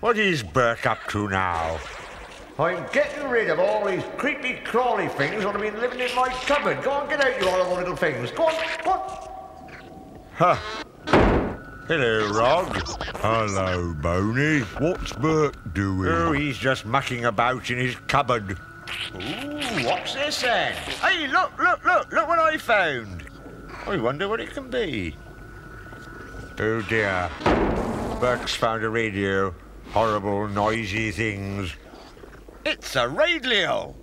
What is Berk up to now? I'm getting rid of all these creepy crawly things that have been living in my cupboard. Go on, get out, you horrible little things. Go on, go on. Huh. Hello, Rogg. Hello, Boni. What's Berk doing? Oh, he's just mucking about in his cupboard. Ooh, what's this then? Hey, look, look, look, look what I found. I wonder what it can be. Oh dear. Berk's found a radio. Horrible, noisy things. It's a radio.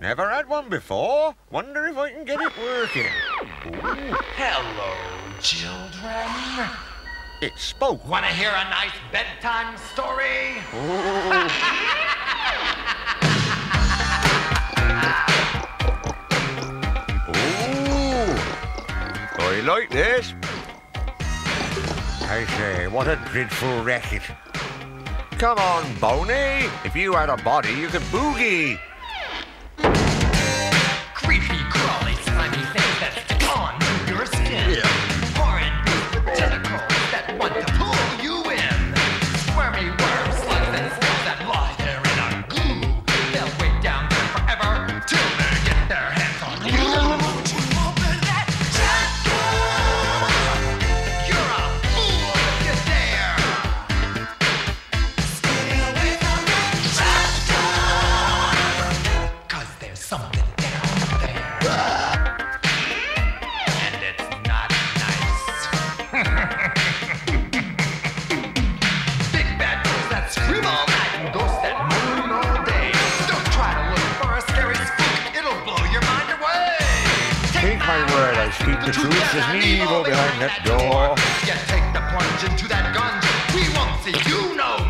Never had one before. Wonder if I can get it working. Hello, children. It spoke. Want to hear a nice bedtime story? Ooh. I like this. I say, what a dreadful racket. Come on, Boni. If you had a body, you could boogie. Something down there. And it's not nice. Big bad ghosts that scream all night and ghosts that moon all day. Don't try to look for a scary spook, it'll blow your mind away. Take my word, I speak the truth. There's an evil behind that door. You take the plunge into that gunge, we won't see you no more.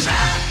Try.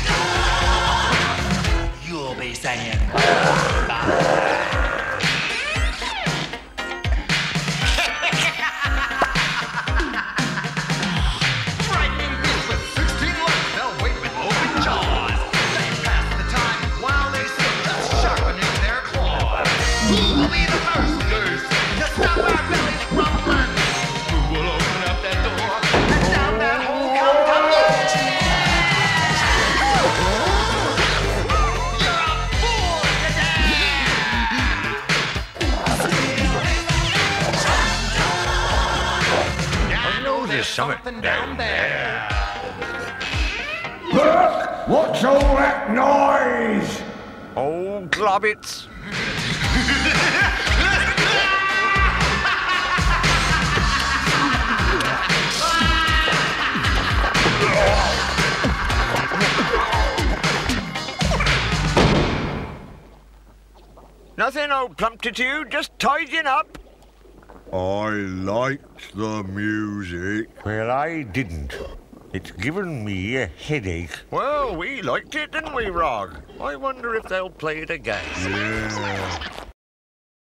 I there's something down there. Look! what's all that noise? Oh, globbits. Nothing, old Plumptitude, just tidying up. I liked the music. Well, I didn't. It's given me a headache. Well, we liked it, didn't we, Rogg? I wonder if they'll play it again. Yeah.